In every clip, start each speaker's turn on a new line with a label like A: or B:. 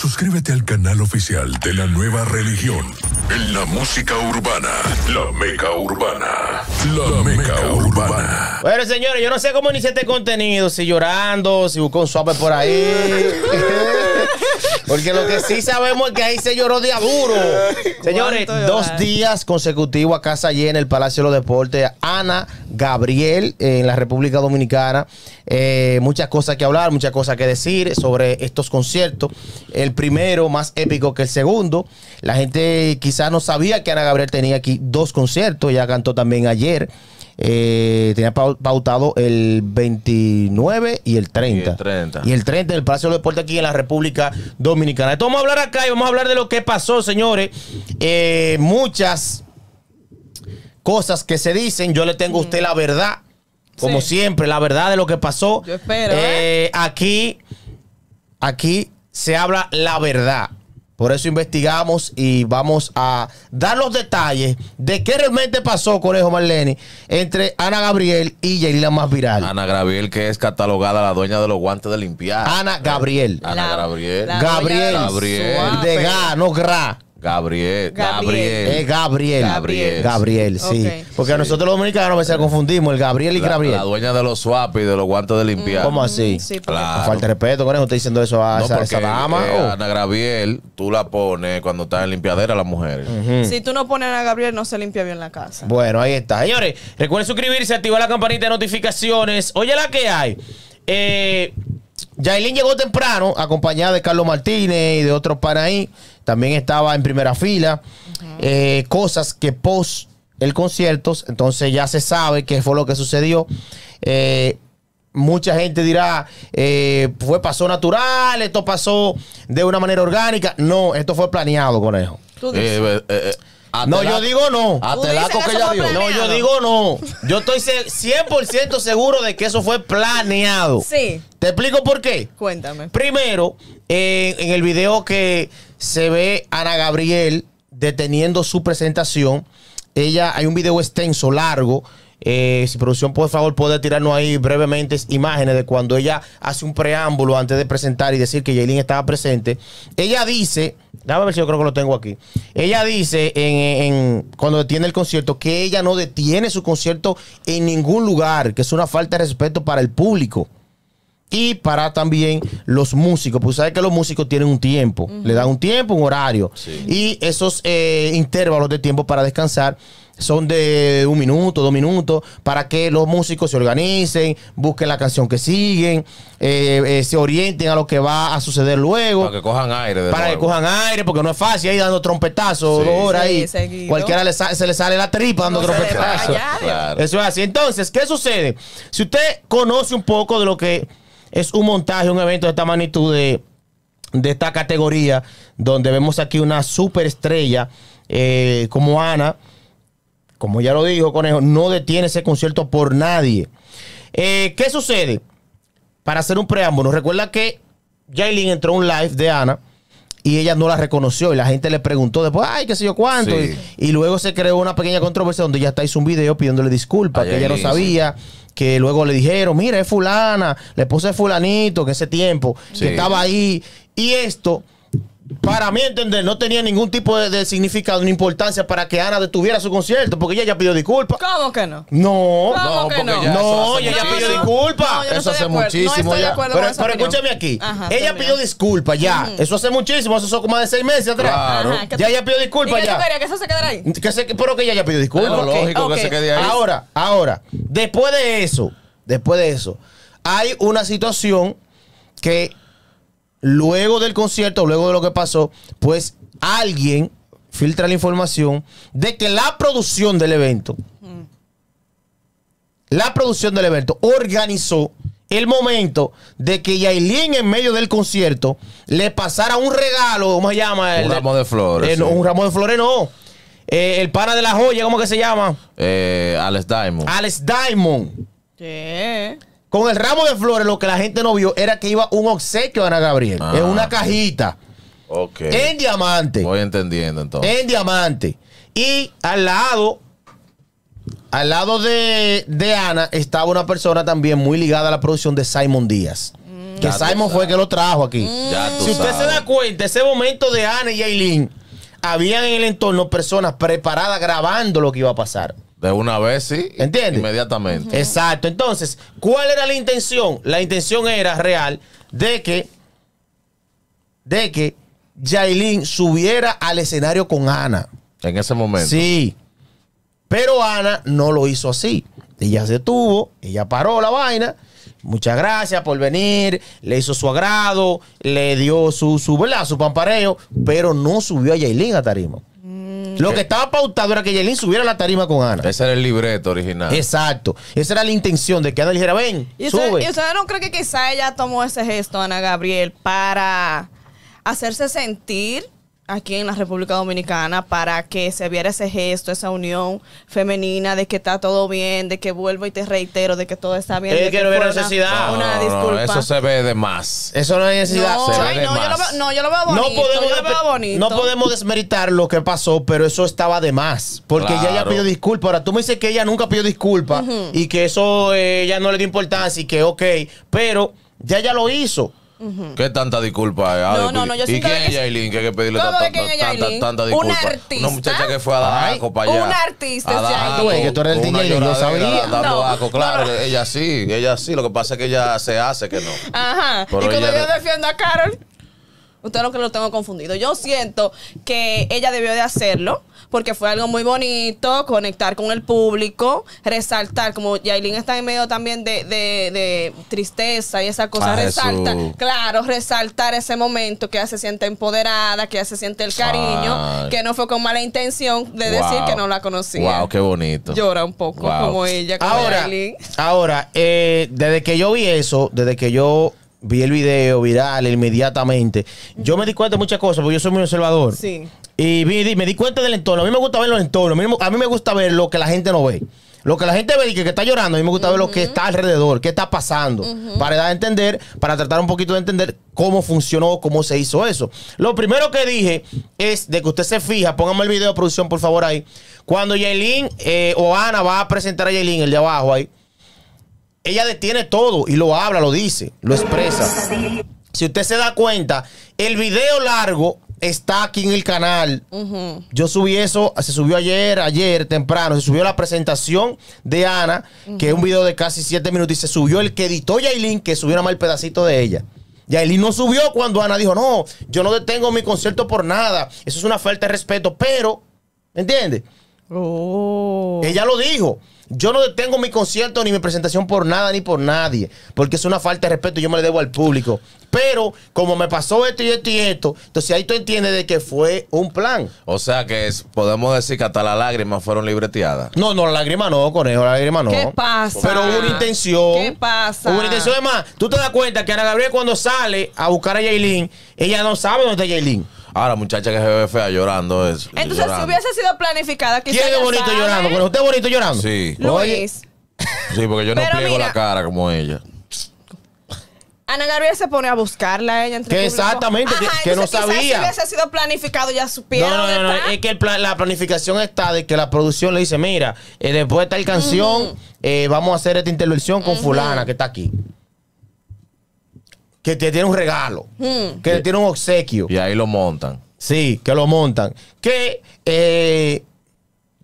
A: Suscríbete al canal oficial de la nueva religión. En la música urbana. La Meca Urbana. La Meca Urbana.
B: Bueno, señores, yo no sé cómo inicié este contenido, si llorando, si buscó un suave por ahí. Porque lo que sí sabemos es que ahí se lloró de a duro. Señores,
C: ¿Cuánto
B: dos días consecutivos a casa llena en el Palacio de los Deportes. Ana Gabriel en la República Dominicana. Eh, muchas cosas que hablar, muchas cosas que decir sobre estos conciertos. El primero más épico que el segundo. La gente quizás no sabía que Ana Gabriel tenía aquí dos conciertos. Ella cantó también ayer. Eh, tenía pau- pautado el 29 y el 30.
D: Y el 30.
B: Y el 30 en el Palacio de los Deportes aquí en la República Dominicana. Esto vamos a hablar acá y vamos a hablar de lo que pasó, señores. Eh, muchas cosas que se dicen. Yo le tengo a usted la verdad. Como
C: Sí.
B: siempre, la verdad de lo que pasó.
C: Yo espero,
B: Eh, Aquí, aquí se habla la verdad. Por eso investigamos y vamos a dar los detalles de qué realmente pasó, Conejo Marlene, entre Ana Gabriel y Yelila Más Viral.
D: Ana Gabriel, que es catalogada la dueña de los guantes de limpiar.
B: Ana Gabriel.
D: Ana Gabriel.
C: la
B: Gabriel.
D: Gabriel.
C: suave.
B: De Ga, no Gra.
D: Gabriel.
C: Gabriel.
B: Es Gabriel.
C: Gabriel.
B: Gabriel, sí. Porque a nosotros los dominicanos a veces confundimos el Gabriel y
D: La,
B: Gabriel.
D: la dueña de los swap y de los guantes de limpiar.
B: ¿Cómo así?
C: Sí, porque-
D: Claro.
B: Falta de respeto, Conejo. Estoy diciendo eso a
D: No,
B: esa,
D: porque
B: esa dama.
D: eh,
B: oh.
D: Ana Gabriel, tú la pones cuando estás en limpiadera las mujeres.
C: Si tú no pones a Gabriel, no se limpia bien la casa.
B: Bueno, ahí está. Señores, recuerden suscribirse, activar la campanita de notificaciones. Oye, la que hay. Eh, Yailin llegó temprano, acompañada de Carlos Martínez y de otros para ahí. También estaba en primera fila. Eh, cosas que post el concierto, entonces ya se sabe qué fue lo que sucedió. Eh, mucha gente dirá, eh, fue pasó natural, esto pasó de una manera orgánica. No, esto fue planeado, conejo.
C: Tú dices.
D: Eh, eh, eh,
B: No, yo digo no.
D: Atelaco que
C: que
D: ella
C: fue
B: No, yo digo no. Yo estoy ce- 100% seguro de que eso fue planeado.
C: Sí.
B: ¿Te explico por qué?
C: Cuéntame.
B: Primero, eh, en el video que se ve Ana Gabriel deteniendo su presentación, ella, hay un video extenso, largo. eh, si producción, por favor, puede tirarnos ahí brevemente imágenes de cuando ella hace un preámbulo antes de presentar y decir que Yailin estaba presente. Ella dice, déjame ver si yo creo que lo tengo aquí. Ella dice en- cuando detiene el concierto que ella no detiene su concierto en ningún lugar, que es una falta de respeto para el público y para también los músicos. Pues sabes que los músicos tienen un tiempo, le dan un tiempo, un horario. Y esos eh, intervalos de tiempo para descansar son de un minuto, dos minutos, para que los músicos se organicen, busquen la canción que siguen, eh, eh, se orienten a lo que va a suceder luego.
D: Para que cojan aire. De
B: Para que cojan aire, porque no es fácil ahí dando trompetazos
D: Sí.
B: dos horas
C: Sí,
B: ahí.
C: seguido.
B: Cualquiera le se le sale la tripa dando
C: No
B: trompetazos.
D: Claro.
B: Eso es así. Entonces, ¿qué sucede? Si usted conoce un poco de lo que es un montaje, un evento de esta magnitud, de, esta categoría, donde vemos aquí una superestrella eh, como Ana, como ya lo dijo Conejo, no detiene ese concierto por nadie. Eh, ¿Qué sucede? Para hacer un preámbulo, recuerda que Jailin entró a un live de Ana y ella no la reconoció y la gente le preguntó después, ay, qué sé yo cuánto.
D: Sí.
B: Y, y luego se creó una pequeña controversia donde ella está hizo un video pidiéndole disculpas, que ella no sabía. Que luego le dijeron, mira, es fulana, le puse fulanito que ese tiempo,
D: Sí.
B: que estaba ahí. Y esto, para mí entender, no tenía ningún tipo de, de significado ni importancia para que Ana detuviera su concierto, porque ella ya pidió disculpas.
C: ¿Cómo que no?
B: No,
C: ¿Cómo
D: No,
C: que
D: porque
C: no?
D: ya
B: no, ella ya pidió disculpas.
C: no, yo no
D: Eso hace muchísimo
C: No estoy de
D: ya.
C: acuerdo
B: Pero, pero escúchame aquí.
C: Ajá,
B: ella pidió disculpas ya. Eso hace muchísimo. Eso son como de seis meses atrás.
D: Claro.
C: Ajá, ¿qué
B: Ya ella pidió disculpas
C: ¿Y qué tú
B: ya.
C: querías? ¿Que eso se quedara ahí?
B: Que se- pero que ella ya pidió disculpas.
C: Ok,
D: lógico que se quede ahí.
B: Ahora, ahora, después de eso, después de eso, hay una situación que luego del concierto, luego de lo que pasó, pues alguien filtra la información de que la producción del evento, la producción del evento organizó el momento de que Yailin en medio del concierto le pasara un regalo, ¿cómo se llama?
D: Un
B: El-
D: ramo de flores,
B: Eh, no. Un ramo de flores, no. Eh, el pana de la joya, ¿cómo que se llama?
D: Eh, Alex Diamond.
B: Alex Diamond.
C: ¿Qué?
B: Con el ramo de flores, lo que la gente no vio era que iba un obsequio a Ana Gabriel.
D: Ah.
B: En una cajita.
D: Ok.
B: En diamante.
D: Voy entendiendo entonces.
B: En diamante. Y al lado, al lado de, de Ana, estaba una persona también muy ligada a la producción de Simon Díaz. Que
D: Ya tú
B: Simon fue que lo trajo aquí.
D: Ya tú
B: Si usted se da cuenta, ese momento de Ana y Aileen, habían en el entorno personas preparadas grabando lo que iba a pasar.
D: De una vez, sí.
B: ¿Entiendes?
D: Inmediatamente.
B: Exacto. Entonces, ¿cuál era la intención? La intención era real de que, de que Yailin subiera al escenario con Ana.
D: En ese momento.
B: Sí. Pero Ana no lo hizo así. Ella se detuvo, ella paró la vaina. Muchas gracias por venir. Le hizo su agrado, le dio su, su, ¿verdad? su pampareo, pero no subió a Yailin a tarima. Lo que estaba pautado era que Yailin subiera a la tarima con Ana.
D: Ese era el libreto original.
B: Exacto. Esa era la intención de que Ana dijera, ven,
C: ¿Y usted,
B: sube.
C: ¿Y usted no cree que quizá ella tomó ese gesto, Ana Gabriel, para hacerse sentir aquí en la República Dominicana, para que se viera ese gesto, esa unión femenina de que está todo bien, de que vuelvo y te reitero, de que todo está bien?
B: Es
C: de
B: que no
C: una-
B: necesidad.
C: Una,
D: No,
C: disculpa.
D: eso se ve de más.
B: Eso no hay necesidad.
C: no,
B: O sea,
D: ve
C: ay,
D: de
C: no, yo lo
D: más.
C: veo, no, yo lo veo bonito.
B: no podemos,
C: yo lo veo
B: despe-
C: bonito.
B: no podemos desmeritar lo que pasó, pero eso estaba de más. Porque ya ella
D: Claro.
B: pidió disculpas. Ahora, tú me dices que ella nunca pidió disculpas y que eso eh, ella no le dio importancia y que ok, pero ya ella lo hizo.
D: ¿Qué tanta disculpa hay? Ah,
C: No, no, no, yo
D: ¿Y quién es Yailin? Que hay que pedirle
C: ¿Cómo
D: tanta,
C: que quién es
D: tanta, tanta
C: Una
D: disculpa.
C: artista.
D: Una muchacha que fue a dar
B: Ay,
D: asco para allá.
C: una artista
D: A dar
B: ves que tú eres el
D: una
B: DJ, yo sabía.
D: Dando
C: No,
D: asco, claro.
C: no, no.
D: Ella sí, ella sí. Lo que pasa es que ella se hace que no.
C: Ajá.
D: Pero
C: y cuando
D: ella
C: yo
D: de-
C: defiendo a Carol, usted lo que lo tengo confundido. Yo siento que ella debió de hacerlo porque fue algo muy bonito, conectar con el público, resaltar, como Yailin está en medio también de, de- de tristeza y esa cosa,
D: Ah,
C: resalta, claro, resaltar ese momento que ella se siente empoderada, que ella se siente el cariño, que no fue con mala intención de decir que no la conocía.
D: Wow, qué bonito.
C: Llora un poco
D: Wow.
C: como ella, como
B: Ahora,
C: Yailin.
B: ahora eh, desde que yo vi eso, desde que yo vi el video viral inmediatamente, yo me di cuenta de muchas cosas, porque yo soy muy observador.
C: Sí.
B: Y vi- me di cuenta del entorno. A mí me gusta ver los entornos. A mí, me- a mí me gusta ver lo que la gente no ve. Lo que la gente ve y que, que está llorando, a mí me gusta ver lo que está alrededor, qué está pasando. Para dar a entender, para tratar un poquito de entender cómo funcionó, cómo se hizo eso. Lo primero que dije es de que usted se fija, póngame el video de producción, por favor, ahí. Cuando Yailin eh, o Ana va a presentar a Yailin, el de abajo ahí, ella detiene todo y lo habla, lo dice, lo expresa. Si usted se da cuenta, el video largo está aquí en el canal. Yo subí eso, se subió ayer, ayer temprano, se subió la presentación de Ana, que es un video de casi siete minutos, y se subió el que editó Yailin, que subió nada más el pedacito de ella. Yailin no subió cuando Ana dijo, no, yo no detengo mi concierto por nada. Eso es una falta de respeto, pero, ¿entiendes?
C: Oh.
B: Ella lo dijo. Yo no detengo mi concierto ni mi presentación por nada ni por nadie, porque es una falta de respeto y yo me le debo al público. Pero como me pasó esto y esto y esto, entonces ahí tú entiendes de que fue un plan.
D: O sea que es- podemos decir que hasta las lágrimas fueron libreteadas.
B: No, no, la lágrima no, conejo, la lágrima no.
C: ¿Qué pasa?
B: Pero hubo una intención.
C: ¿Qué pasa?
B: Hubo una intención. Además, tú te das cuenta que Ana Gabriel cuando sale a buscar a Yailin, ella no sabe dónde está Yailin.
D: Ahora, muchacha que se ve fea llorando es.
C: Entonces,
D: llorando.
C: si hubiese sido planificada, quizás
B: ¿Quién es bonito
C: sabe.
B: llorando? conejo? ¿Usted es bonito llorando?
D: Sí.
C: Luis.
D: Sí, porque yo no
C: Pero
D: pliego
C: mira.
D: la cara como ella.
C: Ana Gabriel se pone a buscarla a ella entre
B: Que exactamente, que-
C: Ajá,
B: que no sabía.
C: Si hubiese sido planificado, ya supiera
B: No, no, no, es que el plan- la planificación está de que la producción le dice, mira, eh, después de tal canción, eh, vamos a hacer esta intervención con fulana que está aquí. Que te tiene un regalo, que te tiene un obsequio.
D: Y ahí lo montan.
B: Sí, que lo montan. Que eh,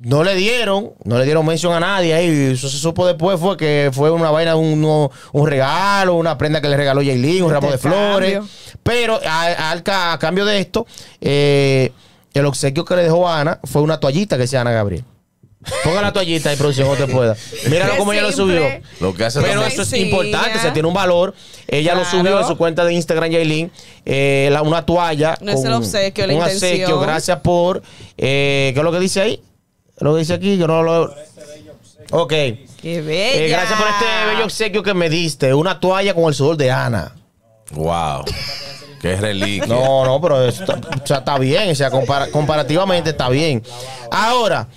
B: no le dieron, no le dieron mención a nadie ahí. Eso se supo después fue que fue una vaina, un, un regalo, una prenda que le regaló Yailin, un ramo de flores. Pero a cambio de esto, eh, el obsequio que le dejó a Ana fue una toallita que decía Ana Gabriel. Ponga la toallita y producción usted pueda. Míralo como ella lo subió.
D: Lo que hace
B: Pero eso es importante, se tiene un valor. Ella lo subió en su cuenta de Instagram, Yailin, eh, la- una toalla.
C: No es el obsequio, la
B: un
C: intención.
B: obsequio, gracias por. Eh, ¿Qué es lo que dice ahí? Lo que dice aquí, yo no lo. Ok. Eh,
C: Qué bella.
B: gracias por este bello obsequio que me diste. Una toalla con el sudor de Ana.
D: Wow. Qué reliquia.
B: No, no, pero está, o sea, está bien. O sea, compara- comparativamente está bien. Ahora,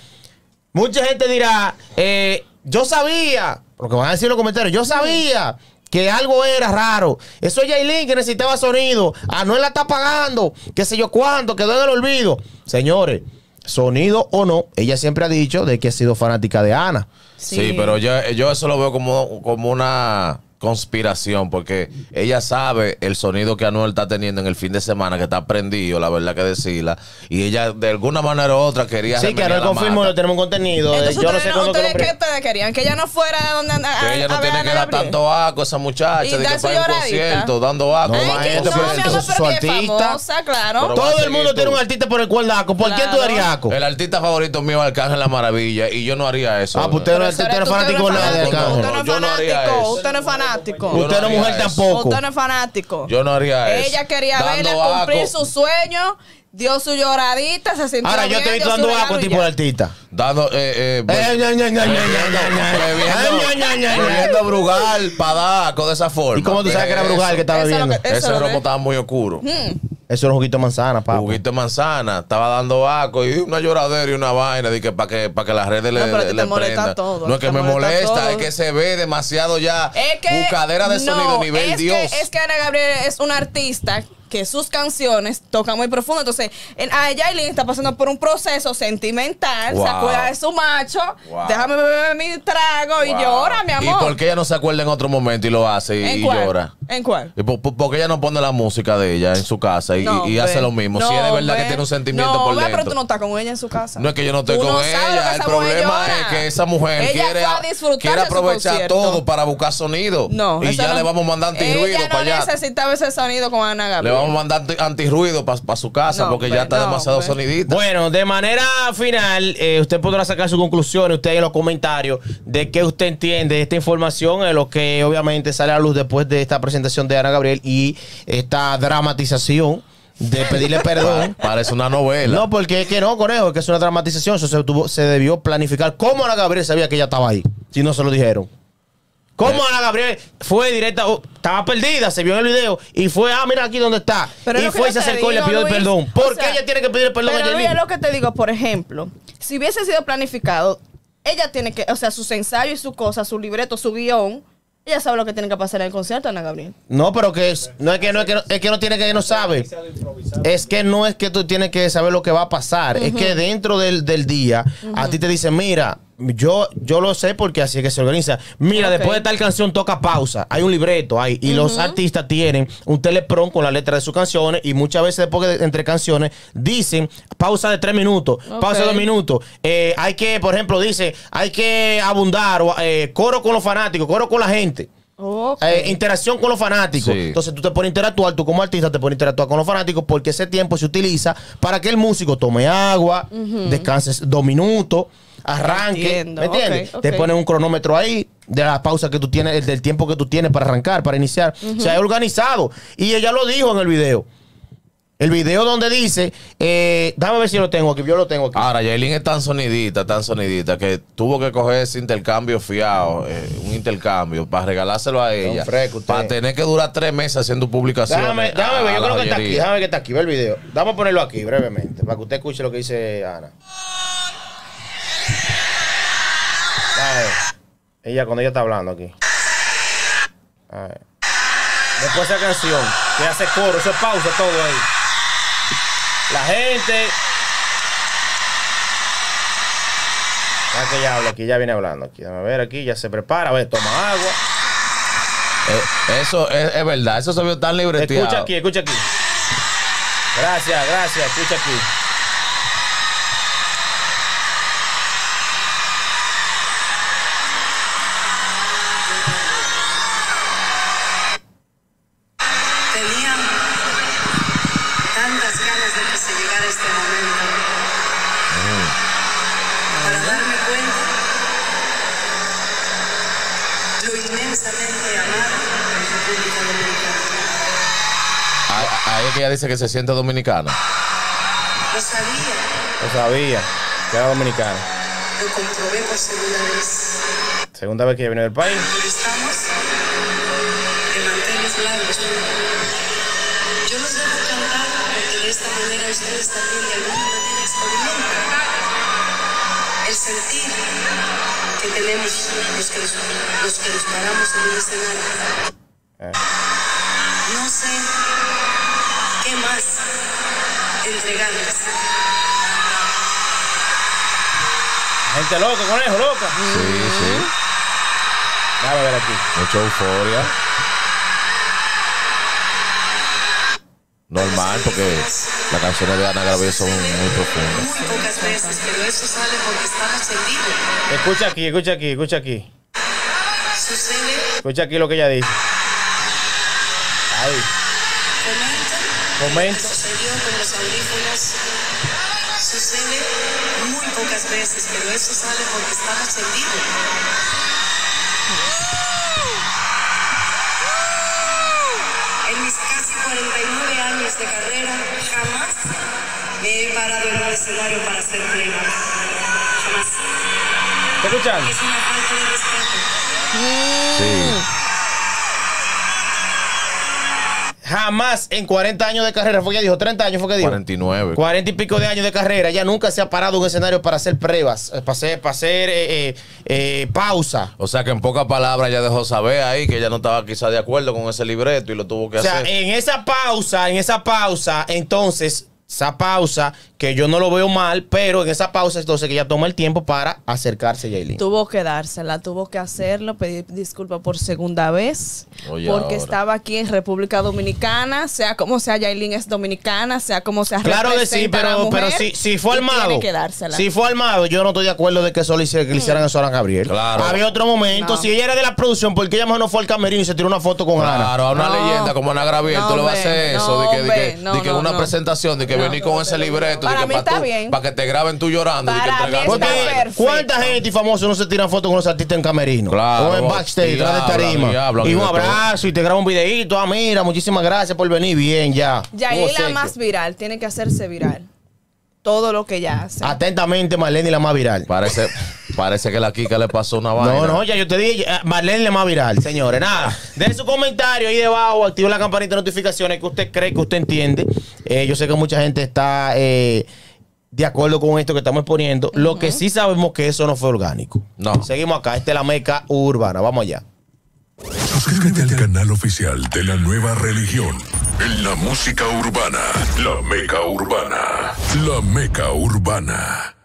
B: mucha gente dirá, eh, yo sabía, porque van a decir los comentarios, yo sabía que algo era raro. Eso es Yailin que necesitaba sonido. Anuel la está pagando. Qué sé yo cuánto, quedó en el olvido. Señores, sonido o no, ella siempre ha dicho de que ha sido fanática de Ana.
D: Sí, pero yo, yo eso lo veo como, como una conspiración porque ella sabe el sonido que Anuel está teniendo en el fin de semana, que está prendido, la verdad que decirla. Y ella de alguna manera u otra quería
B: Sí, que
D: la
B: confirmó, no tenemos contenido. eh,
C: Entonces
B: Yo no sé
C: no-
B: cuándo que lo
C: ustedes, ¿qué ustedes querían? Que ella no fuera donde anda.
D: Que ella no tiene que dar tanto asco a esa muchacha,
C: Y
D: de que para un concierto, dando asco.
B: No,
C: Ay, que no,
B: pero su
C: que
B: artista.
C: famosa, claro.
D: Pero-
B: Todo el mundo tiene un artista por el cual da asco. ¿Por quién tú darías asco?
D: El artista favorito mío es Arcángel La Maravilla y yo no haría eso.
B: Ah, pues usted no, es fanático
C: usted no es
B: nada de Arcángel.
C: Usted no es fanático.
D: Eso.
C: Usted no es fanático.
D: Yo
B: Usted no es
D: haría
B: mujer
D: eso.
B: tampoco.
C: Usted no es fanático.
D: Yo no haría eso.
C: Ella quería verle cumplir su sueño, dio su lloradita, se sintió
B: Ahora, yo
C: bien,
B: te he visto dando
C: y
B: tipo de artista.
D: Dando, eh, eh,
B: Eh,
D: bebiendo, bebiendo Brugal para dar de esa forma.
B: ¿Y cómo tú sabes que era
D: Eso-
B: Brugal que estaba
C: eso
D: Ese romo estaba muy oscuro.
B: Eso era un juguito de manzana, papá.
D: Juguito de manzana, estaba dando asco y una lloradera y una vaina de que para que, para que las redes le,
C: No, pero a ti
D: le-
C: te
D: le
C: molesta todo,
D: No es que me
C: molesta todo.
D: es que se ve demasiado ya
C: Es que,
D: buscadera de
C: no,
D: sonido nivel
C: es
D: Dios.
C: Que, es que Ana Gabriel es una artista que sus canciones tocan muy profundo. Entonces, en, a Yailin está pasando por un proceso sentimental.
D: Wow.
C: Se acuerda de su macho.
D: Wow.
C: Déjame beber mi trago y llora, mi amor.
D: ¿Y por qué ella no se acuerda en otro momento y lo hace y,
C: ¿En
D: y
C: cuál?
D: llora?
C: ¿En cuál?
D: ¿Y por, por- por qué ella no pone la música de ella en su casa y,
C: No,
D: hace lo mismo? si es de
C: No,
D: verdad que tiene un sentimiento
C: no,
D: por
C: ve,
D: dentro.
C: pero tú no estás con ella en su casa.
D: No es que yo no estoy
C: Tú
D: con
C: no
D: ella. El problema
C: llora.
D: es que esa mujer
C: Ella
D: quiere,
C: fue a disfrutar
D: quiere
C: de su
D: aprovechar todo para buscar sonido.
C: No,
D: Y ya
C: no-
D: le vamos a mandar antirruido
C: Ella
D: para
C: no
D: allá.
C: necesitaba ese sonido con Ana
D: Le
C: Gabriel.
D: vamos a mandar anti- antirruido para su casa
C: No,
D: porque ya está
C: no,
D: demasiado
C: ve.
D: sonidita.
B: Bueno, de manera final, eh, usted podrá sacar sus conclusiones, usted en los comentarios, de qué usted entiende de esta información, en lo que obviamente sale a luz después de esta presentación de Ana Gabriel y esta dramatización de pedirle perdón.
D: Parece una novela.
B: No, porque es que no, conejo, es que es una dramatización. Eso se, tuvo- se debió planificar. ¿Cómo Ana Gabriel sabía que ella estaba ahí? Si no se lo dijeron. ¿Cómo Ana Gabriel fue directa? oh, estaba perdida, se vio en el video y fue, ah, mira aquí donde está.
C: Pero
B: y fue y se acercó y le pidió
C: Luis.
B: perdón. ¿Por
C: O
B: qué
C: sea,
B: ella tiene que pedir perdón a
C: Pero Luis,
B: Yailin?
C: es lo que te digo, por ejemplo, si hubiese sido planificado, ella tiene que, o sea, sus ensayos y su cosa, su libreto, su guion, ella sabe lo que tiene que pasar en el concierto, Ana Gabriel.
B: No, pero que es, no es que no es que no, es que no tiene que no sabe. Es que no es que tú tienes que saber lo que va a pasar. Es que dentro del, del día a ti te dicen, mira, yo, yo lo sé porque así es que se organiza. Mira, después de tal canción toca pausa. Hay un libreto ahí. Y los artistas tienen un telepron con la letra de sus canciones. Y muchas veces después de- entre canciones dicen pausa de tres minutos, pausa de dos minutos. Eh, hay que, por ejemplo, dice, hay que abundar, o, eh, coro con los fanáticos, coro con la gente. Eh, interacción con los fanáticos.
D: Sí.
B: Entonces tú te pones a interactuar, tú como artista te pones a interactuar con los fanáticos porque ese tiempo se utiliza para que el músico tome agua, descanse dos minutos, arranque.
C: Entiendo.
B: ¿Me entiendes? Te ponen un cronómetro ahí de la pausa que tú tienes, del tiempo que tú tienes para arrancar, para iniciar. Se ha organizado. Y ella lo dijo en el video. El video donde dice, eh, déjame ver si lo tengo aquí, yo lo tengo aquí.
D: Ahora, Yailin es tan sonidita, tan sonidita, que tuvo que coger ese intercambio fiado, eh, un intercambio, para regalárselo a ella. Para tener que durar tres meses haciendo publicaciones.
B: Déjame, déjame
D: a
B: ver, yo creo que está aquí, déjame ver que está aquí, ve el video. Vamos a ponerlo aquí brevemente, para que usted escuche lo que dice Ana. A Ella, cuando ella está hablando aquí. A ver. Después esa canción, que hace coro, eso es pausa, todo ahí. La gente. Ya que ella habla aquí, ya viene hablando aquí. Déjame ver aquí, ya se prepara, a ver, toma agua.
D: Eh, eso es, es verdad, eso se vio tan libreteado.
B: Escucha aquí, escucha aquí. Gracias, gracias, escucha aquí.
D: Ahí es que ella dice que se siente dominicana.
E: Lo sabía,
B: Lo sabía, que era dominicana.
E: lo comprobé por segunda vez.
B: Segunda vez que ella viene del país.
E: Estamos de manteles largos. Yo los dejo cantar porque de esta manera ustedes también de alguna manera experimentan el sentir que tenemos los que nos, los que nos paramos en un escenario.
B: Eh.
E: Entregarles.
B: Gente loca, conejo, loca.
D: Sí, sí.
B: Déjame ver aquí.
D: Mucha euforia. Normal, porque las canciones de Ana Gabriel son muy profundas.
E: Muy pocas veces, pero eso sale porque estamos en vivo.
B: Escucha aquí, escucha aquí, escucha aquí.
E: Sucede,
B: Escucha aquí lo que ella dice. Ahí.
E: Comenta, sucedió con los audífonos. Sucede muy pocas veces, pero eso sale porque estamos en vivo. En mis casi 49 años de carrera, jamás me he parado en un escenario para hacer playback. Jamás.
B: ¿Está escuchando?
E: Es una falta de respeto.
D: Sí.
B: Jamás en 40 años de carrera, fue que dijo, 30 años fue que dijo.
D: 49.
B: 40 y pico de años de carrera, ella nunca se ha parado un escenario para hacer pruebas, eh, para hacer, para hacer eh, eh, eh, pausa.
D: O sea que en pocas palabras ella dejó saber ahí que ella no estaba quizá de acuerdo con ese libreto y lo tuvo que
B: O sea,
D: hacer.
B: en esa pausa, en esa pausa, entonces, esa pausa, que yo no lo veo mal, pero en esa pausa, entonces, que ella toma el tiempo para acercarse a Yailin.
C: Tuvo que dársela, tuvo que hacerlo, pedir disculpas por segunda vez,
D: Oye,
C: porque
D: ahora.
C: estaba aquí en República Dominicana, sea como sea, Yailin es dominicana, sea como sea,
B: Claro que sí,
C: representa a la
B: pero, pero si, si fue armado.
C: Tiene que dársela.
B: Si fue armado, yo no estoy de acuerdo de que hice- que le hicieran eso a Ana Gabriel.
D: Claro.
B: Había otro momento.
C: No.
B: Si ella era de la producción, ¿por qué ella mejor no fue al camerino y se tiró una foto con Ana?
D: Claro, a una
C: No.
D: leyenda como Ana Gabriel,
C: No,
D: tú le vas a hacer eso, de que, de que, de que
C: no,
D: una
C: no.
D: presentación, de que. Venir con ese libreto,
C: Para
D: que tú-
C: bien.
D: para que te graben tú llorando, que
C: Para mí
D: entregando
C: está
D: una
B: Porque. ¿cuánta gente y famosos no se tiran fotos con los artistas en camerino?
D: Claro.
B: O en backstage,
D: Y
B: detrás de tarima.
D: y
B: y
D: y
B: un
D: todo.
B: abrazo y te graba un videíto. Ah, mira, muchísimas gracias por venir. Bien, ya.
C: Yailin
B: Un
C: la más viral, tiene que hacerse viral. Todo lo que ella hace.
B: Atentamente, Marlene la más viral.
D: Parece, parece que la Kika le pasó una vaina.
B: No, no, ya yo te dije, Marlene la más viral, señores. Nada, den su comentario ahí debajo, active la campanita de notificaciones que usted cree que usted entiende. Eh, yo sé que mucha gente está eh, de acuerdo con esto que estamos exponiendo. Lo que sí sabemos que eso no fue orgánico.
D: No.
B: Seguimos acá, esta es la meca urbana. Vamos allá.
A: Suscríbete al canal oficial de la nueva religión. En la música urbana, la meca urbana. La meca urbana.